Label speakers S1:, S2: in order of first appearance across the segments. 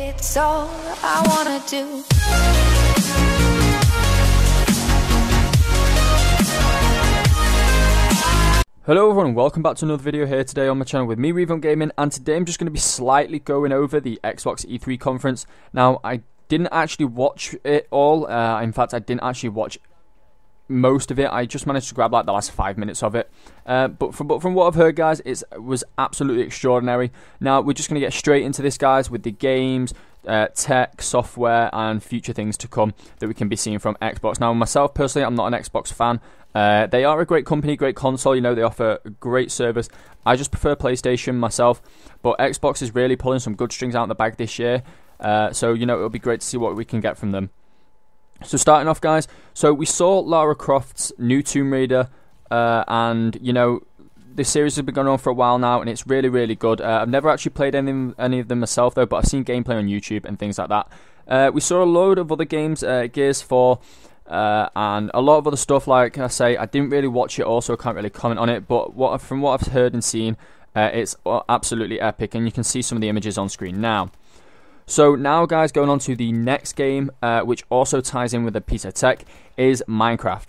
S1: It's all I wanna do.
S2: Hello everyone, welcome back to another video here today on my channel with me, Revamp Gaming, and today I'm just going to be slightly going over the Xbox E3 conference. Now, I didn't actually watch it all, uh, in fact, I didn't actually watch most of it. I just managed to grab like the last five minutes of it. Uh, but from but from what I've heard, guys, it was absolutely extraordinary. Now we're just going to get straight into this, guys, with the games, uh, tech, software, and future things to come that we can be seeing from Xbox. Now, myself personally, I'm not an Xbox fan. Uh, they are a great company, great console. You know, they offer great service. I just prefer PlayStation myself, but Xbox is really pulling some good strings out of the bag this year. Uh, so you know, it'll be great to see what we can get from them. So starting off, guys. So we saw Lara Croft's new Tomb Raider, uh, and you know, this series has been going on for a while now, and it's really, really good. Uh, I've never actually played any any of them myself though, but I've seen gameplay on YouTube and things like that. Uh, we saw a load of other games, uh, Gears 4, uh, and a lot of other stuff. Like I say, I didn't really watch it, also I can't really comment on it. But what from what I've heard and seen, uh, it's absolutely epic, and you can see some of the images on screen now. So now, guys, going on to the next game, uh, which also ties in with a piece of tech, is Minecraft.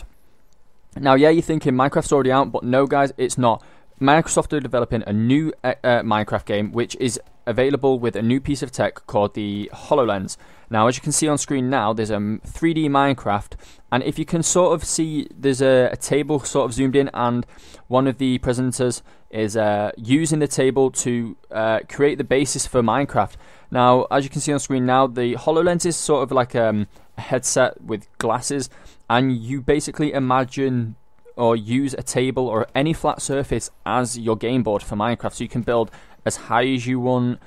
S2: Now, yeah, you're thinking Minecraft's already out, but no, guys, it's not. Microsoft are developing a new uh, uh Minecraft game, which is available with a new piece of tech called the HoloLens. Now, as you can see on screen now, there's a 3D Minecraft, and if you can sort of see, there's a, a table sort of zoomed in, and one of the presenters is uh, using the table to uh, create the basis for Minecraft. Now, as you can see on screen now, the HoloLens is sort of like um, a headset with glasses, and you basically imagine or use a table or any flat surface as your game board for Minecraft. So you can build as high as you want,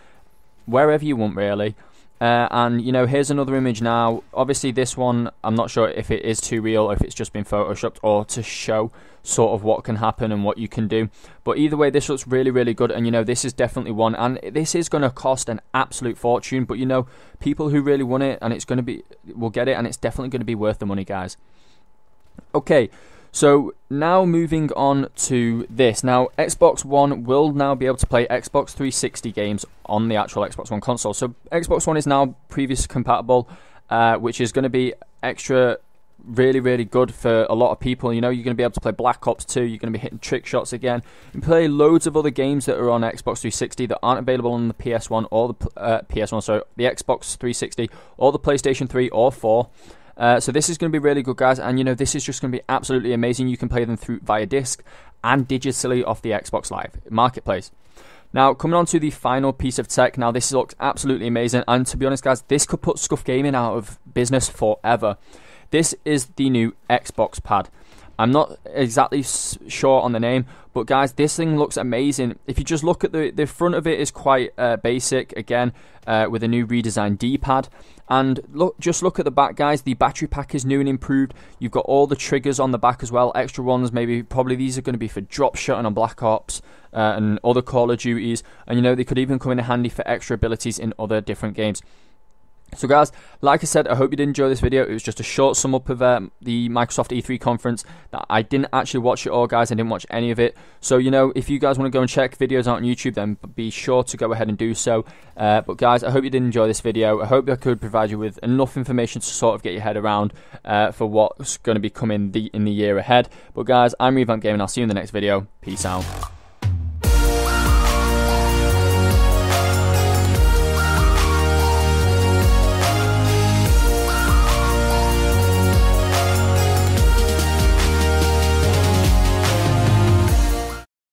S2: wherever you want, really. Uh, and you know, here's another image now. Obviously, this one I'm not sure if it is too real or if it's just been photoshopped or to show sort of what can happen and what you can do. But either way, this looks really, really good. And you know, this is definitely one. And this is going to cost an absolute fortune. But you know, people who really want it and it's going to be will get it, and it's definitely going to be worth the money, guys. Okay, so now moving on to this. Now Xbox One will now be able to play Xbox 360 games on the actual Xbox One console. So Xbox One is now previous compatible, uh, which is going to be extra really, really good for a lot of people. You know, you're going to be able to play Black Ops 2, you're going to be hitting trick shots again. Can play loads of other games that are on Xbox 360 that aren't available on the PS1 or the uh, PS1, sorry, the Xbox 360 or the PlayStation 3 or 4. Uh, so this is going to be really good, guys, and you know this is just going to be absolutely amazing. You can play them through via disc and digitally off the Xbox Live Marketplace. Now, coming on to the final piece of tech. Now, this looks absolutely amazing, and to be honest, guys, this could put Scuf Gaming out of business forever. This is the new Xbox Pad. I'm not exactly sure on the name, but guys, this thing looks amazing. If you just look at the the front of it is quite uh, basic again, uh, with a new redesigned D-pad. And look, just look at the back, guys. The battery pack is new and improved. You've got all the triggers on the back as well, extra ones. Maybe probably these are going to be for drop shotting on Black Ops uh, and other Call of Duties. And you know they could even come in handy for extra abilities in other different games. So guys, like I said, I hope you did enjoy this video. It was just a short sum up of um, the Microsoft E3 conference. That I didn't actually watch it all, guys. I didn't watch any of it. So, you know, if you guys want to go and check videos out on YouTube, then be sure to go ahead and do so. Uh, but guys, I hope you did enjoy this video. I hope I could provide you with enough information to sort of get your head around uh, for what's going to be coming the, in the year ahead. But guys, I'm Revamp Gaming. I'll see you in the next video. Peace out.